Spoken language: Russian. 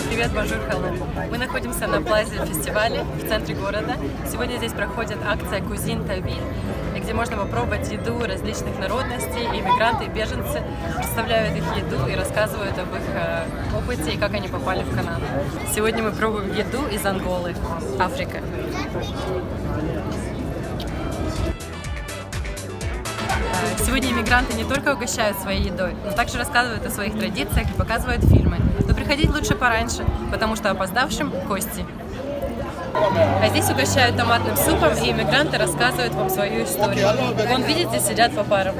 Привет, bonjour, hello. Мы находимся на плазе фестиваля в центре города. Сегодня здесь проходит акция «Cuisine ta ville», где можно попробовать еду различных народностей. Иммигранты и беженцы представляют их еду и рассказывают об их э, опыте и как они попали в Канаду. Сегодня мы пробуем еду из Анголы, Африка. Сегодня иммигранты не только угощают своей едой, но также рассказывают о своих традициях и показывают фильмы. Приходить лучше пораньше, потому что опоздавшим – кости. А здесь угощают томатным супом, и иммигранты рассказывают вам свою историю. Вон, видите, сидят по парам.